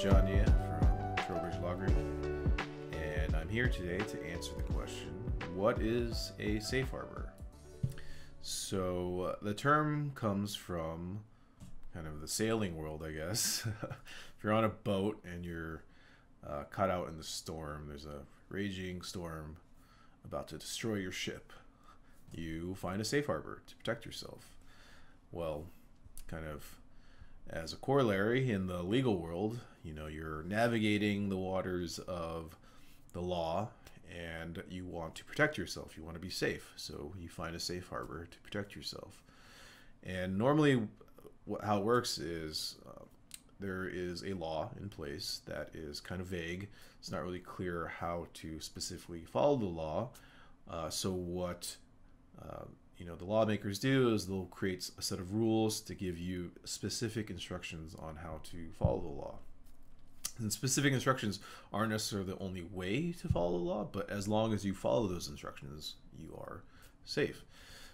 Jon from Trowbridge Law Group, and I'm here today to answer the question what is a safe harbor? So, uh, the term comes from kind of the sailing world, I guess. if you're on a boat and you're uh, caught out in the storm, there's a raging storm about to destroy your ship, you find a safe harbor to protect yourself. Well, kind of as a corollary in the legal world, you know, you're navigating the waters of the law and you want to protect yourself. You want to be safe. So you find a safe harbor to protect yourself. And normally, how it works is uh, there is a law in place that is kind of vague. It's not really clear how to specifically follow the law. Uh, so what uh, you know the lawmakers do is they'll create a set of rules to give you specific instructions on how to follow the law. And specific instructions aren't necessarily the only way to follow the law, but as long as you follow those instructions, you are safe.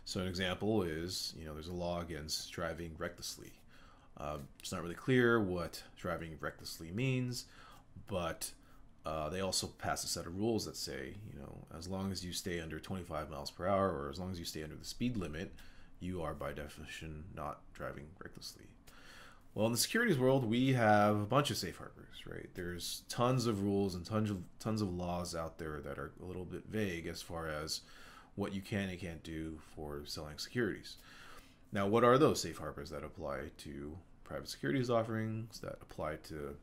So an example is, you know, there's a law against driving recklessly. Uh, it's not really clear what driving recklessly means, but uh, they also pass a set of rules that say, you know, as long as you stay under 25 miles per hour or as long as you stay under the speed limit, you are by definition not driving recklessly. Well, in the securities world, we have a bunch of safe harbors, right? There's tons of rules and tons of tons of laws out there that are a little bit vague as far as what you can and can't do for selling securities. Now, what are those safe harbors that apply to private securities offerings that apply to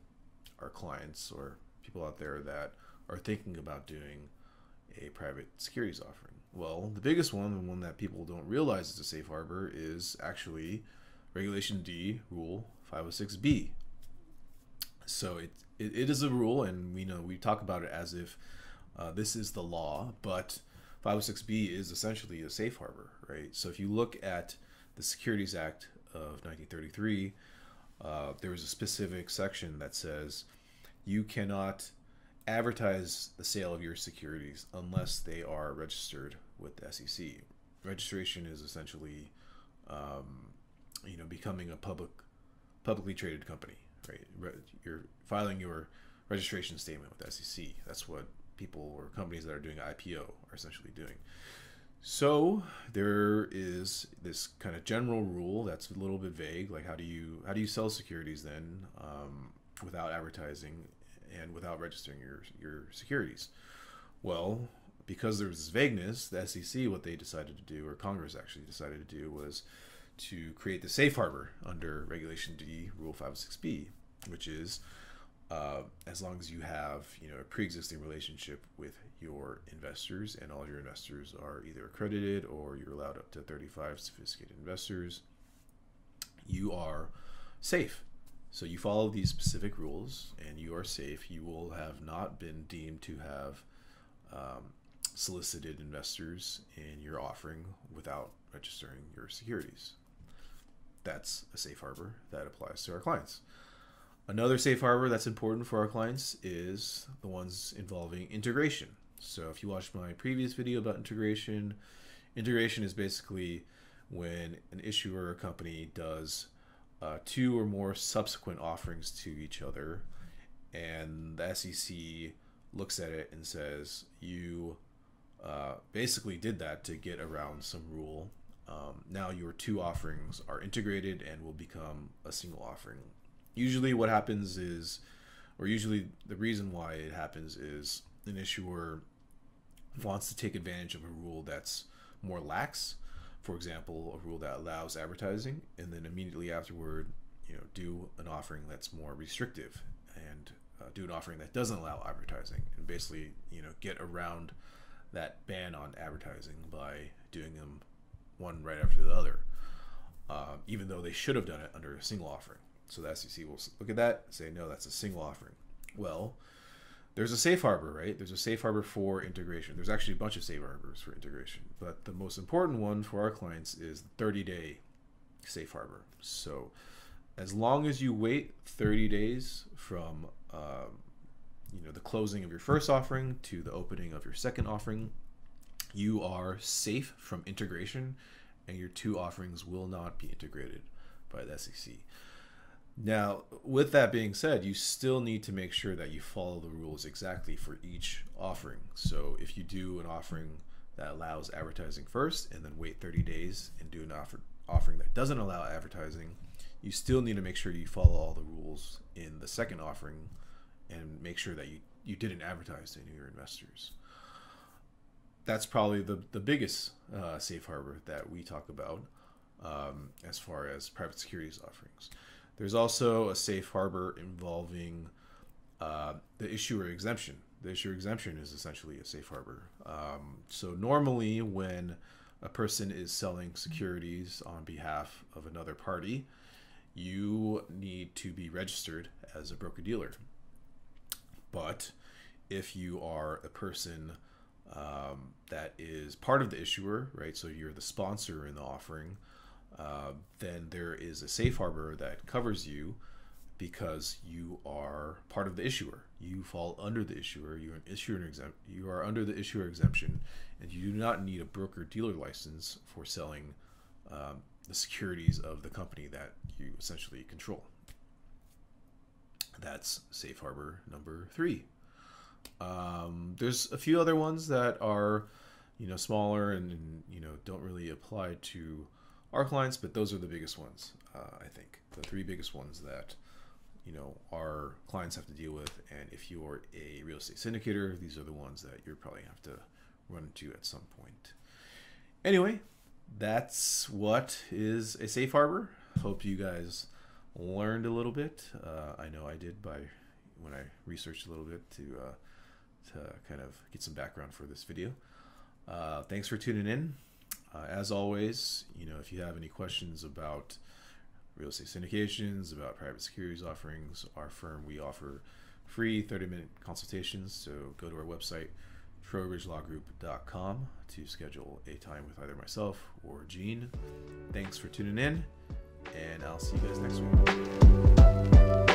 our clients or people out there that are thinking about doing a private securities offering? Well, the biggest one, the one that people don't realize is a safe harbor, is actually Regulation D, Rule 506B. So it, it, it is a rule, and we know we talk about it as if uh, this is the law, but 506B is essentially a safe harbor, right? So if you look at the Securities Act of 1933, uh, there is a specific section that says you cannot advertise the sale of your securities unless they are registered with the SEC. Registration is essentially, um, you know, becoming a public, publicly traded company, right? You're filing your registration statement with SEC. That's what people or companies that are doing IPO are essentially doing. So there is this kind of general rule that's a little bit vague, like how do you how do you sell securities then um, without advertising and without registering your your securities? Well, because there was this vagueness, the SEC what they decided to do, or Congress actually decided to do, was to create the safe harbor under Regulation D, Rule 506B, which is uh, as long as you have you know a pre-existing relationship with your investors and all your investors are either accredited or you're allowed up to 35 sophisticated investors you are safe so you follow these specific rules and you are safe. You will have not been deemed to have um, solicited investors in your offering without registering your securities. That's a safe harbor that applies to our clients. Another safe harbor that's important for our clients is the ones involving integration. So if you watched my previous video about integration, integration is basically when an issuer or company does uh, two or more subsequent offerings to each other, and the SEC looks at it and says, you uh, basically did that to get around some rule. Um, now your two offerings are integrated and will become a single offering usually what happens is or usually the reason why it happens is an issuer wants to take advantage of a rule that's more lax for example a rule that allows advertising and then immediately afterward you know do an offering that's more restrictive and uh, do an offering that doesn't allow advertising and basically you know get around that ban on advertising by doing them one right after the other uh, even though they should have done it under a single offering so the SEC will look at that say, no, that's a single offering. Well, there's a safe harbor, right? There's a safe harbor for integration. There's actually a bunch of safe harbors for integration, but the most important one for our clients is the 30 day safe harbor. So as long as you wait 30 days from um, you know the closing of your first offering to the opening of your second offering, you are safe from integration, and your two offerings will not be integrated by the SEC. Now, with that being said, you still need to make sure that you follow the rules exactly for each offering. So if you do an offering that allows advertising first and then wait 30 days and do an offer, offering that doesn't allow advertising, you still need to make sure you follow all the rules in the second offering and make sure that you, you didn't advertise to any of your investors. That's probably the, the biggest uh, safe harbor that we talk about um, as far as private securities offerings. There's also a safe harbor involving uh, the issuer exemption. The issuer exemption is essentially a safe harbor. Um, so normally, when a person is selling securities on behalf of another party, you need to be registered as a broker dealer. But if you are a person um, that is part of the issuer, right? So you're the sponsor in the offering uh, then there is a safe harbor that covers you because you are part of the issuer. You fall under the issuer. You're an issuer exempt. You are under the issuer exemption, and you do not need a broker dealer license for selling um, the securities of the company that you essentially control. That's safe harbor number three. Um, there's a few other ones that are, you know, smaller and, and you know don't really apply to our clients, but those are the biggest ones. Uh, I think the three biggest ones that you know our clients have to deal with. And if you're a real estate syndicator, these are the ones that you're probably have to run into at some point. Anyway, that's what is a safe harbor. Hope you guys learned a little bit. Uh, I know I did by when I researched a little bit to uh, to kind of get some background for this video. Uh, thanks for tuning in. Uh, as always, you know, if you have any questions about real estate syndications, about private securities offerings, our firm, we offer free 30 minute consultations. So go to our website, trowbridgelawgroup.com to schedule a time with either myself or Gene. Thanks for tuning in, and I'll see you guys next week.